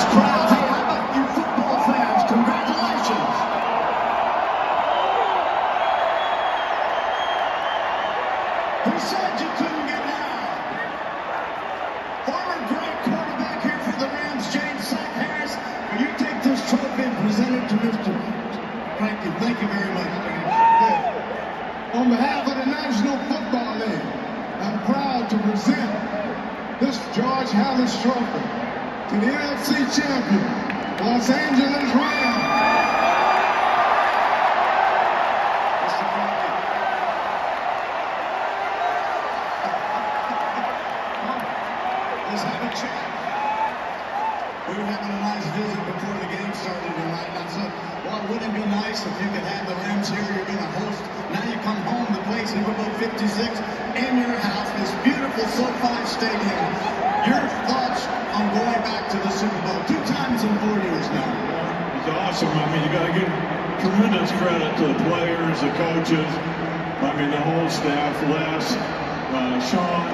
this crowd. Hey, how about you football fans? Congratulations. Who said you couldn't get loud? Former great quarterback here for the Rams, James Shack Harris. Will you take this trophy and present it to Mr. Kroenke? Thank you very much, James. On behalf of the National Football League, I'm proud to present this George Halas Trophy to the NFC champion, Los Angeles Rams. Let's have a chat. We were having a nice visit before the game started tonight. I said, well, wouldn't it be nice if you could have the Rams here? You're going to host. Now you come home to play Super Bowl 56 in your house, this beautiful SoFi Stadium. I give tremendous credit to the players, the coaches, I mean, the whole staff, Les, uh, Sean,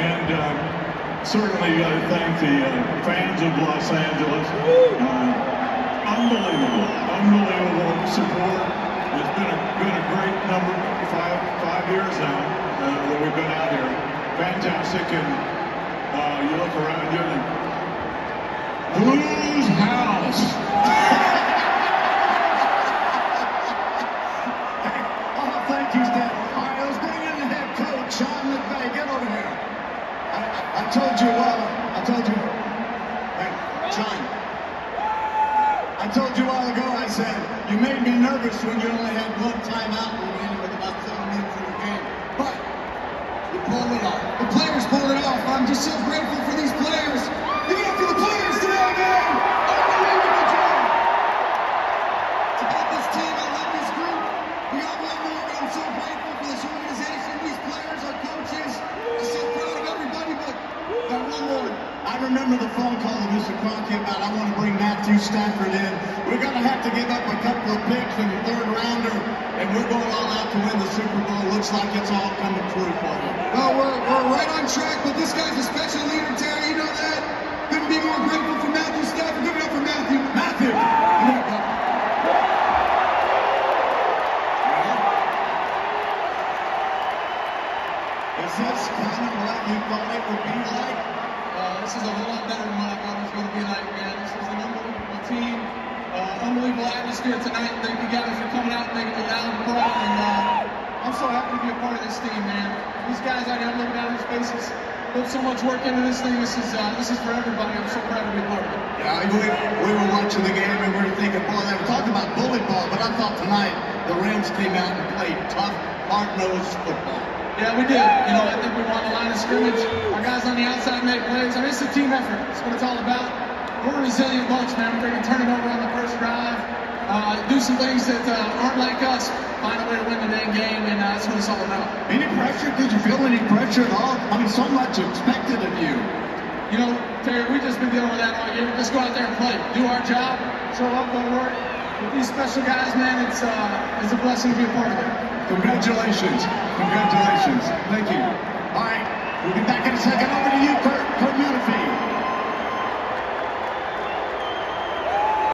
and uh, certainly got to thank the uh, fans of Los Angeles. Uh, unbelievable, unbelievable support. It's been a, been a great number, five five years now uh, that we've been out here. Fantastic, and uh, you look around you and whose house? Sean McVay. Get over here. I, I told you, uh, I told you. Hey, Sean. I told you a while ago, I said, you made me nervous when you only had one timeout remaining with about seven minutes in the game. But you pulled it off. The players pulled it off. I'm just so grateful for these players. Remember the phone call of Mr. Kroenke about I want to bring Matthew Stafford in. We're going to have to give up a couple of picks in the third rounder, and we're going all out to win the Super Bowl. Looks like it's all coming true for you. Well, we're, we're right on track, but this guy's a special leader, Terry. You know that. Couldn't be more grateful for Matthew Stafford. Give it up for Matthew. Matthew! Come here, bud. Is this kind of what you thought it would be like? Uh, this is a whole lot better than what I thought it was going to be like, man. This is an unbelievable team, uh, unbelievable atmosphere tonight. Thank you guys for coming out and making me loud and proud. And uh, I'm so happy to be a part of this team, man. These guys out here, I'm looking down these faces, put so much work into this thing. This is uh, this is for everybody. I'm so proud to be a part of it. Yeah, we, we were watching the game and we were thinking, boy, they were talking about bully ball, but I thought tonight the Rams came out and played tough, hard-nosed football. Yeah, we did. You know, I think we won the line of scrimmage. Our guys on the outside made plays. I mean, it's a team effort. That's what it's all about. We're a resilient bunch, man. We're going to turn it over on the first drive, uh, do some things that uh, aren't like us, find a way to win the dang game, and uh, that's what it's all about. Any pressure? Did you feel any pressure at all? I mean, so much expected of you. You know, Terry, we've just been dealing with that all year. Let's go out there and play, do our job, show up, go to work. With these special guys, man, it's uh, it's a blessing to be a part of it. Congratulations. Congratulations. Thank you. All right, we'll be back